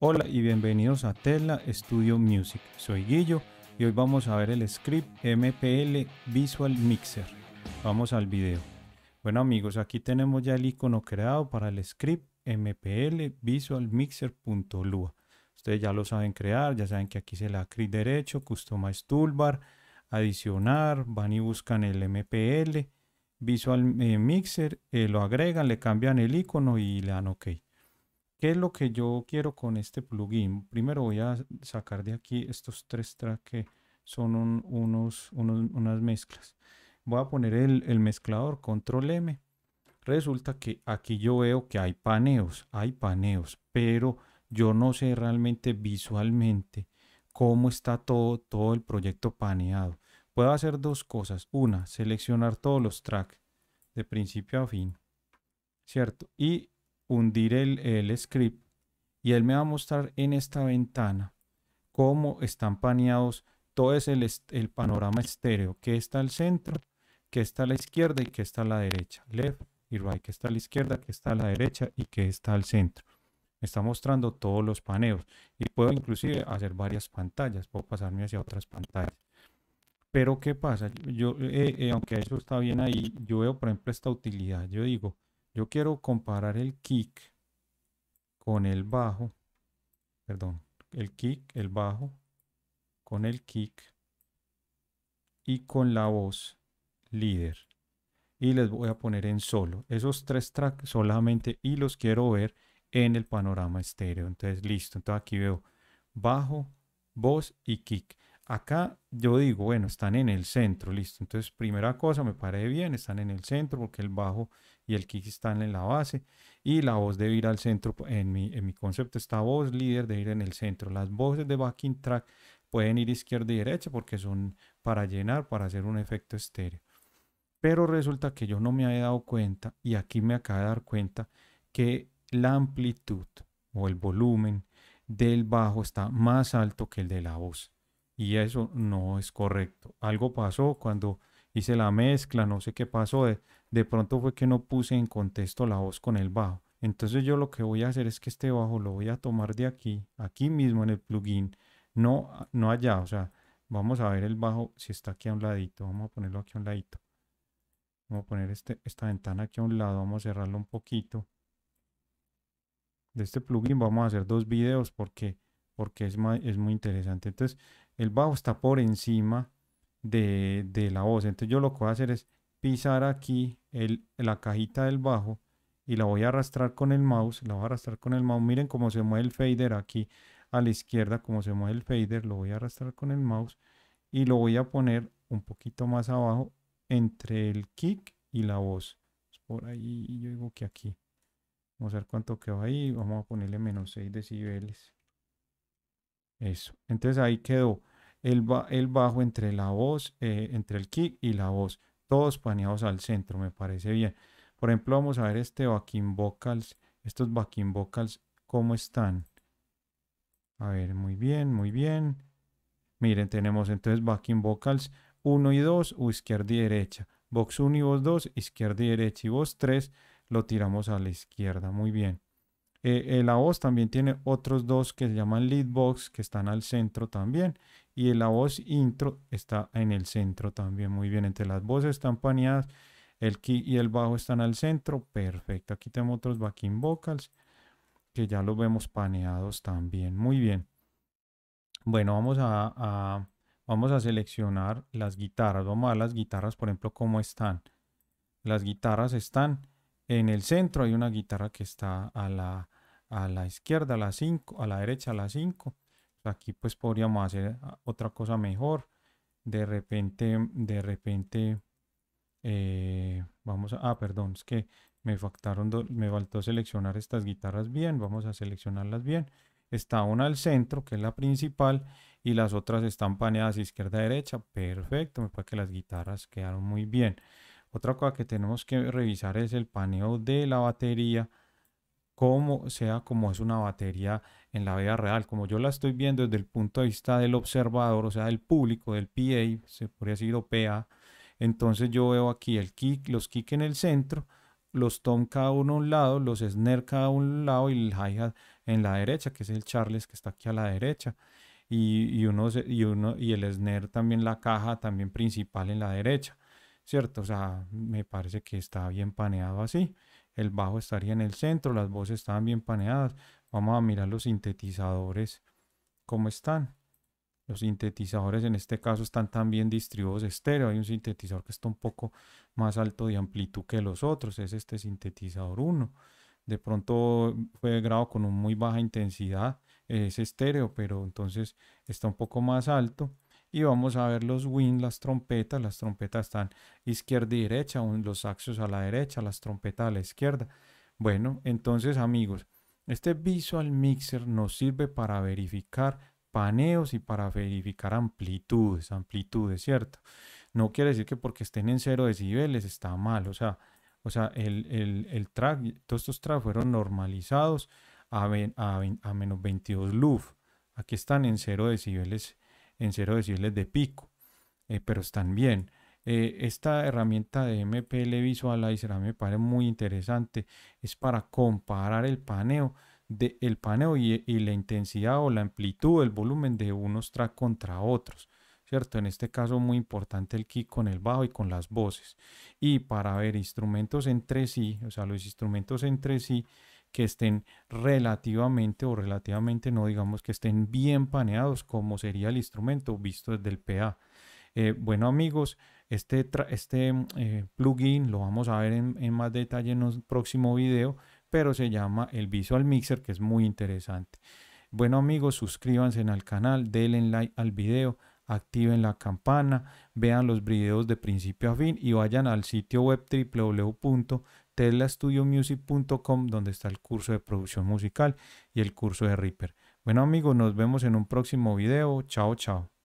Hola y bienvenidos a Tesla Studio Music. Soy Guillo y hoy vamos a ver el script MPL Visual Mixer. Vamos al video. Bueno amigos, aquí tenemos ya el icono creado para el script MPL Visual Mixer.lua. Ustedes ya lo saben crear, ya saben que aquí se le da clic derecho, Customize Toolbar, adicionar, van y buscan el MPL Visual eh, Mixer, eh, lo agregan, le cambian el icono y le dan OK. ¿Qué es lo que yo quiero con este plugin? Primero voy a sacar de aquí estos tres tracks que son unos, unas mezclas. Voy a poner el, el, mezclador, control M. Resulta que aquí yo veo que hay paneos, hay paneos, pero yo no sé realmente visualmente cómo está todo, todo el proyecto paneado. Puedo hacer dos cosas. Una, seleccionar todos los tracks de principio a fin, ¿cierto? Y hundir el, script y él me va a mostrar en esta ventana cómo están paneados todo es el, el panorama estéreo, que está al centro, que está a la izquierda y que está a la derecha, left y right, que está a la izquierda, que está a la derecha y que está al centro. Me está mostrando todos los paneos y puedo inclusive hacer varias pantallas, puedo pasarme hacia otras pantallas. Pero ¿qué pasa? Yo, eh, eh, aunque eso está bien ahí, yo veo por ejemplo esta utilidad. Yo digo, yo quiero comparar el kick con el bajo, perdón, el kick, el bajo, con el kick y con la voz líder. Y les voy a poner en solo. Esos tres tracks solamente y los quiero ver en el panorama estéreo. Entonces, listo. Entonces aquí veo bajo, voz y kick. Acá yo digo, bueno, están en el centro, listo. Entonces, primera cosa, me parece bien, están en el centro porque el bajo y el kick están en la base y la voz debe ir al centro. En mi, en mi concepto, esta voz líder debe ir en el centro. Las voces de backing track pueden ir izquierda y derecha porque son para llenar, para hacer un efecto estéreo. Pero resulta que yo no me había dado cuenta y aquí me acabo de dar cuenta que la amplitud o el volumen del bajo está más alto que el de la voz y eso no es correcto. Algo pasó cuando hice la mezcla, no sé qué pasó, de, pronto fue que no puse en contexto la voz con el bajo. Entonces yo lo que voy a hacer es que este bajo lo voy a tomar de aquí, aquí mismo en el plugin, no, no allá, o sea, vamos a ver el bajo si está aquí a un ladito, vamos a ponerlo aquí a un ladito. Vamos a poner este, esta ventana aquí a un lado, vamos a cerrarlo un poquito. De este plugin vamos a hacer dos videos porque, porque es, es muy interesante. Entonces, el bajo está por encima de, la voz. Entonces yo lo que voy a hacer es pisar aquí la cajita del bajo y la voy a arrastrar con el mouse. La voy a arrastrar con el mouse. Miren cómo se mueve el fader aquí a la izquierda, cómo se mueve el fader. Lo voy a arrastrar con el mouse y lo voy a poner un poquito más abajo entre el kick y la voz. Por ahí yo digo que aquí. Vamos a ver cuánto quedó ahí. Vamos a ponerle menos 6 decibeles. Eso. Entonces ahí quedó el, bajo entre la voz, eh, entre el kick y la voz. Todos paneados al centro, me parece bien. Por ejemplo, vamos a ver este backing vocals, estos backing vocals, cómo están. A ver, muy bien, muy bien. Miren, tenemos entonces backing vocals 1 y 2, o izquierda y derecha. Box 1 y voz 2, izquierda y derecha. Y voz 3 lo tiramos a la izquierda. Muy bien. Eh, la voz también tiene otros dos que se llaman lead box que están al centro también. Y la voz intro está en el centro también. Muy bien, entre las voces están paneadas. El key y el bajo están al centro. Perfecto. Aquí tenemos otros backing vocals que ya los vemos paneados también. Muy bien. Bueno, vamos a, vamos a seleccionar las guitarras. Vamos a ver las guitarras, por ejemplo, cómo están. Las guitarras están en el centro hay una guitarra que está a la, a la izquierda, a la 5, a la derecha, a la 5. Aquí pues podríamos hacer ah, otra cosa mejor. De repente, de repente, eh, vamos a, ah, perdón, es que me faltaron, me faltó seleccionar estas guitarras bien. Vamos a seleccionarlas bien. Está una al centro, que es la principal, y las otras están paneadas izquierda derecha. Perfecto, me parece que las guitarras quedaron muy bien. Otra cosa que tenemos que revisar es el paneo de la batería, como sea como es una batería en la vida real, como yo la estoy viendo desde el punto de vista del observador, o sea, del público, del PA, se podría decir PA. Entonces yo veo aquí el kick, los kick en el centro, los tom cada uno a un lado, los snare cada uno a un lado y el hi-hat en la derecha, que es el Charles que está aquí a la derecha. Y, uno, y, uno, y el snare también, la caja también principal en la derecha, ¿cierto? O sea, me parece que está bien paneado así. El bajo estaría en el centro, las voces estaban bien paneadas. Vamos a mirar los sintetizadores, cómo están. Los sintetizadores en este caso están también distribuidos estéreo. Hay un sintetizador que está un poco más alto de amplitud que los otros. Es este sintetizador 1. De pronto fue grabado con una muy baja intensidad. Es estéreo, pero entonces está un poco más alto. Y vamos a ver los wins, las trompetas. Las trompetas están izquierda y derecha, los saxos a la derecha, las trompetas a la izquierda. Bueno, entonces amigos, este Visual Mixer nos sirve para verificar paneos y para verificar amplitudes, amplitudes, ¿cierto? No quiere decir que porque estén en cero decibeles está mal, o sea, o sea el, track, todos estos tracks fueron normalizados a, a, menos 22 luf. Aquí están en cero decibeles, en cero decibeles de pico, eh, pero están bien. Eh, esta herramienta de MPL Visualizer a mí me parece muy interesante. Es para comparar el paneo del paneo y, la intensidad o la amplitud, el volumen de unos tracks contra otros. ¿Cierto? En este caso muy importante el kick con el bajo y con las voces. Y para ver instrumentos entre sí, o sea, los instrumentos entre sí que estén relativamente o relativamente no digamos que estén bien paneados como sería el instrumento visto desde el PA. Eh, bueno amigos, este, este eh, plugin lo vamos a ver en, más detalle en un próximo video pero se llama el Visual Mixer, que es muy interesante. Bueno amigos, suscríbanse al canal, denle like al video, activen la campana, vean los videos de principio a fin y vayan al sitio web www.telastudiomusic.com donde está el curso de producción musical y el curso de Reaper. Bueno amigos, nos vemos en un próximo video. Chao, chao.